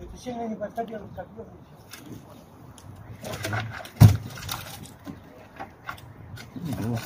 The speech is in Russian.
Это сильно не подходило, как Ну,